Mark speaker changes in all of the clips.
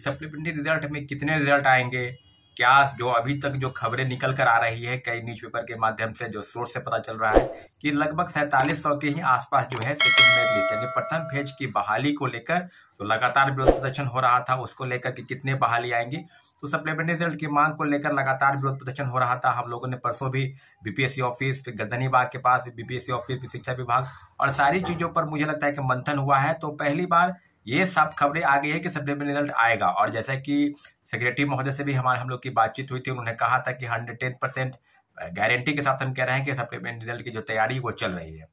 Speaker 1: Supplementary result में कितने result आएँगे? क्या जो अभी तक जो खबरें निकल कर आ रही है, कई न्यूज़पेपर के माध्यम से जो सोर्स से पता चल रहा है कि लगभग सैंतालीस सौ के ही आसपास जो है सेकंड मेरिट लिस्ट यानी प्रथम फ़ेज़ की बहाली को लेकर तो लगातार विरोध प्रदर्शन हो रहा था, उसको लेकर कि कितने बहाली आएँगी। तो सप्लीमेंट्री रिज़ल्ट की मांग को लेकर लगातार विरोध प्रदर्शन हो रहा था। हम लोगों ने परसों भी बीपीएससी ऑफ़िस फिर गर्दनी बाग के पास भी बीपीएससी ऑफ़िस शिक्षा विभाग और सारी चीज़ों पर मुझे लगता है कि मंथन हुआ है। तो पहली बार ये सब खबरें आ गई है कि सप्लीमेंट्री रिज़ल्ट आएगा। और जैसा कि सेक्रेटरी महोदय से भी हमारे हम लोग की बातचीत हुई थी, उन्होंने कहा था कि हंड्रेड टेन परसेंट गारंटी के साथ हम कह रहे हैं कि सप्लीमेंट रिज़ल्ट की जो तैयारी वो चल रही है।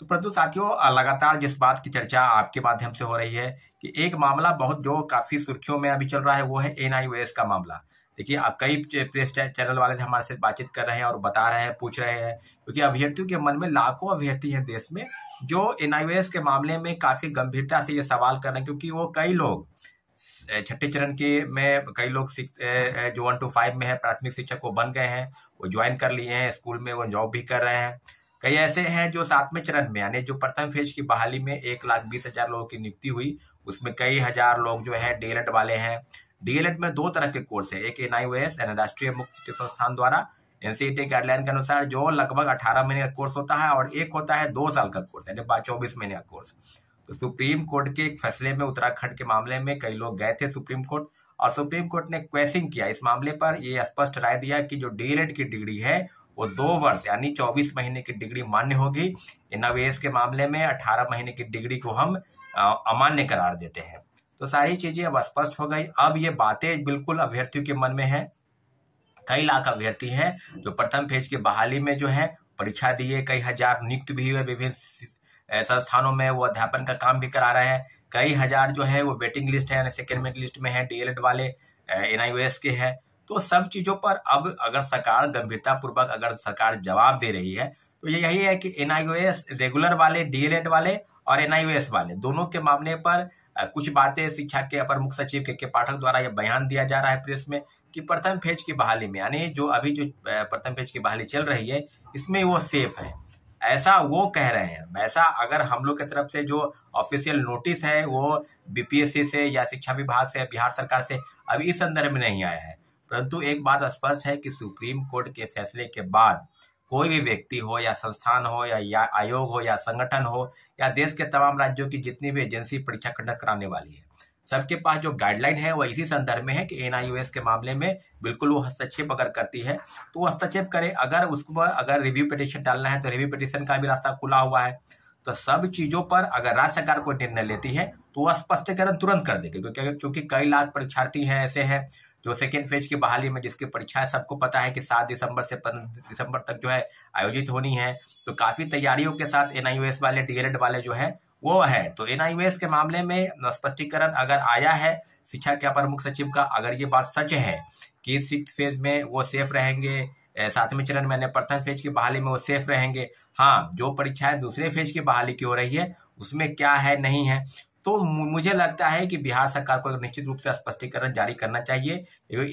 Speaker 1: तो परंतु साथियों, लगातार जिस बात की चर्चा आपके माध्यम से हो रही है कि एक मामला बहुत जो काफ़ी सुर्खियों में अभी चल रहा है, वो है एन का मामला। देखिए कई प्रेस चैनल वाले हमारे से बातचीत कर रहे हैं और बता रहे हैं, पूछ रहे हैं, क्योंकि अभ्यर्थियों के मन में लाखों अभ्यर्थी हैं देश में जो एन के मामले में काफ़ी गंभीरता से ये सवाल कर रहे हैं, क्योंकि वो कई लोग छठे चरण के में कई लोग जो वन टू फाइव में है, प्राथमिक शिक्षक वो बन गए हैं, वो ज्वाइन कर लिए हैं, स्कूल में वो जॉब भी कर रहे हैं। कई ऐसे हैं जो सातवें चरण में, यानी जो प्रथम फ़ेज़ की बहाली में एक लाख बीस हज़ार लोगों की नियुक्ति हुई, उसमें कई हज़ार लोग जो है डीएलएड वाले हैं। डीएलएड में दो तरह के कोर्स है, एक एन आई राष्ट्रीय मुक्त शिक्षा संस्थान द्वारा एनसीटी गाइडलाइन के अनुसार जो लगभग 18 महीने का कोर्स होता है और एक होता है दो साल का कोर्स, यानी चौबीस महीने का कोर्स। तो सुप्रीम कोर्ट के एक फैसले में, उत्तराखंड के मामले में कई लोग गए थे सुप्रीम कोर्ट और सुप्रीम कोर्ट ने क्वेश्चन किया। इस मामले पर ये स्पष्ट राय दिया कि जो डीएलएड की डिग्री है, वो दो वर्ष, यानी 24 महीने की डिग्री मान्य होगी। इनोवेस के मामले में 18 महीने की डिग्री को हम अमान्य करार देते हैं। तो सारी चीज़ें अब स्पष्ट हो गई। अब ये बातें बिल्कुल अभ्यर्थियों के मन में है। कई लाख अभ्यर्थी हैं जो प्रथम फ़ेज़ की बहाली में जो है परीक्षा दिए कई हज़ार नियुक्त भी हुए विभिन्न संस्थानों में वो अध्यापन का काम भी करा रहे हैं। कई हज़ार जो है वो वेटिंग लिस्ट है यानी सेकेंड लिस्ट में है डीएलएड वाले एन के हैं। तो सब चीज़ों पर अब अगर सरकार गंभीरता पूर्वक अगर सरकार जवाब दे रही है तो ये यही है कि एन रेगुलर वाले डीएलएड वाले और एन वाले दोनों के मामले पर कुछ बातें शिक्षा के अपर मुख्य सचिव के, के पाठक द्वारा यह बयान दिया जा रहा है प्रेस में कि प्रथम फ़ेज़ की बहाली में यानी जो अभी जो प्रथम फ़ेज़ की बहाली चल रही है इसमें वो सेफ़ है। ऐसा वो कह रहे हैं। ऐसा अगर हम लोग की तरफ़ से जो ऑफिशियल नोटिस है वो बीपीएससी से या शिक्षा विभाग से बिहार सरकार से अभी इस संदर्भ में नहीं आया है। परंतु एक बात स्पष्ट है कि सुप्रीम कोर्ट के फैसले के बाद कोई भी व्यक्ति हो या संस्थान हो या, या आयोग हो या संगठन हो या देश के तमाम राज्यों की जितनी भी एजेंसी परीक्षा कंडक्ट कराने वाली है सबके पास जो गाइडलाइन है, वो इसी संदर्भ में है कि एनआईयूएस के मामले में बिल्कुल वो हस्तक्षेप अगर करती है तो वो हस्तक्षेप करे। अगर उसको अगर रिव्यू पिटिशन डालना है तो रिव्यू पिटिशन का भी रास्ता खुला हुआ है। तो सब चीज़ों पर अगर राज्य सरकार कोई निर्णय लेती है तो वह स्पष्टीकरण तुरंत कर देगी। क्योंकि क्योंकि कई लाख परीक्षार्थी हैं, ऐसे हैं, जो सेकेंड फ़ेज़ की बहाली में जिसकी परीक्षा है, सबको पता है कि सात दिसंबर से पंद्रह दिसंबर तक जो है आयोजित होनी है। तो काफ़ी तैयारियों के साथ एन वाले डीएलएड वाले जो है वो है। तो एन के मामले में स्पष्टीकरण अगर आया है, शिक्षा के अपर मुख्य सचिव का, अगर ये बात सच है कि सिक्स फ़ेज़ में वो सेफ़ रहेंगे सातवें चरण में प्रथम फ़ेज़ की बहाली में वो सेफ़ रहेंगे हाँ जो परीक्षाएँ दूसरे फ़ेज़ की बहाली की हो रही है, उसमें क्या है, नहीं है। तो मुझे लगता है कि बिहार सरकार को निश्चित रूप से स्पष्टीकरण जारी करना चाहिए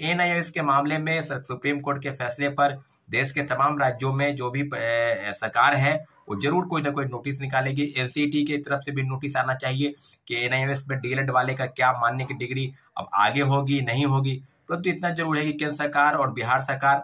Speaker 1: एन आई के मामले में सुप्रीम कोर्ट के फैसले पर देश के तमाम राज्यों में जो भी सरकार है वो ज़रूर कोई ना कोई नोटिस निकालेगी। एनसीटी की तरफ़ से भी नोटिस आना चाहिए कि एनआईएस में डीएलएड वाले का क्या मानने की डिग्री अब आगे होगी, नहीं होगी। परंतु इतना ज़रूर है कि केंद्र सरकार और बिहार सरकार,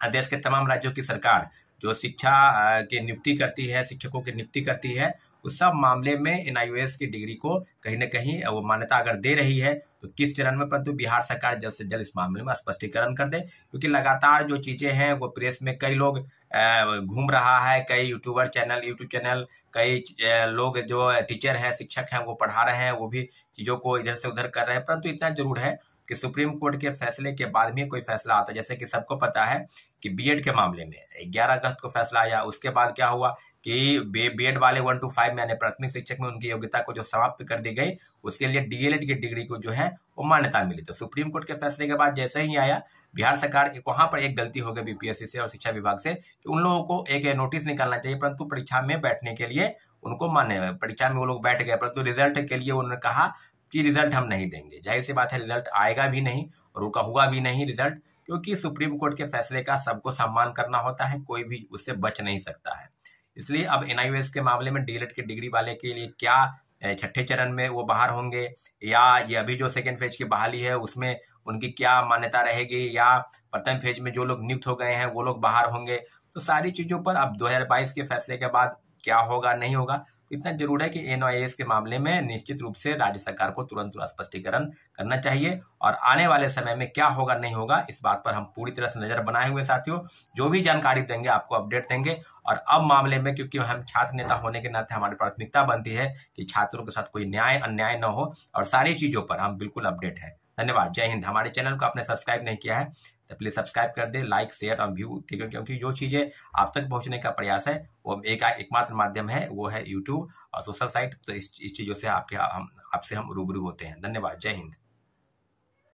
Speaker 1: देश के तमाम राज्यों की सरकार जो शिक्षा की नियुक्ति करती है, शिक्षकों की नियुक्ति करती है, उस सब मामले में एन की डिग्री को कहीं ना कहीं वो मान्यता अगर दे रही है तो किस चरण में? परंतु बिहार सरकार जल्द से जल्द इस मामले में स्पष्टीकरण कर दे, क्योंकि लगातार जो चीज़ें हैं, वो प्रेस में कई लोग घूम रहा है, कई यूट्यूबर चैनल यूट्यूब चैनल कई लोग जो टीचर है, शिक्षक हैं, वो पढ़ा रहे हैं, वो भी चीज़ों को इधर से उधर कर रहे हैं, परंतु इतना ज़रूर है कि सुप्रीम कोर्ट के फैसले के बाद में कोई फैसला आता है। जैसे कि सबको पता है कि बीएड के मामले में 11 अगस्त को फैसला आया, उसके बाद क्या हुआ कि बीएड वाले वन टू फाइव यानी प्राथमिक शिक्षक में उनकी योग्यता को जो समाप्त कर दी गई, उसके लिए डीएलएड की डिग्री को जो है, वो मान्यता मिली। तो सुप्रीम कोर्ट के फैसले के बाद जैसे ही आया बिहार सरकार वहाँ पर एक गलती हो गई बीपीएससी से और शिक्षा विभाग से कि उन लोगों को एक नोटिस निकालना चाहिए, परंतु परीक्षा में बैठने के लिए उनको मान्य परीक्षा में वो लोग बैठ गए, परंतु रिज़ल्ट के लिए उन्होंने कहा कि रिज़ल्ट हम नहीं देंगे। ज़ाहिर सी बात है, रिज़ल्ट आएगा भी नहीं और उनका हुआ भी नहीं रिज़ल्ट, क्योंकि सुप्रीम कोर्ट के फैसले का सबको सम्मान करना होता है, कोई भी उससे बच नहीं सकता है। इसलिए अब एनआईओएस के मामले में डीएलएड की डिग्री वाले के लिए क्या छठे चरण में वो बाहर होंगे या ये अभी जो सेकेंड फ़ेज़ की बहाली है, उसमें उनकी क्या मान्यता रहेगी या प्रथम फ़ेज़ में जो लोग नियुक्त हो गए हैं, वो लोग बाहर होंगे। तो सारी चीज़ों पर अब 2022 के फैसले के बाद क्या होगा, नहीं होगा इतना ज़रूर है कि एन के मामले में निश्चित रूप से राज्य सरकार को तुरंत स्पष्टीकरण करना चाहिए और आने वाले समय में क्या होगा, नहीं होगा, इस बात पर हम पूरी तरह से नज़र बनाए हुए साथियों, जो भी जानकारी देंगे, आपको अपडेट देंगे। और अब मामले में, क्योंकि हम छात्र नेता होने के नाते हमारी प्राथमिकता बनती है कि छात्रों के साथ कोई न्याय, अन्याय न हो और सारी चीज़ों पर हम बिल्कुल अपडेट है। धन्यवाद। जय हिंद। हमारे चैनल को आपने सब्सक्राइब नहीं किया है तो प्लीज़ सब्सक्राइब कर दे लाइक शेयर और व्यू क्योंकि क्योंकि जो चीज़ें आप तक पहुँचने का प्रयास है वो एक एकमात्र माध्यम है वो है यूट्यूब और सोशल साइट। तो इस, इस चीज़ों से आपके हम आपसे हम रूबरू होते हैं। धन्यवाद। जय हिंद।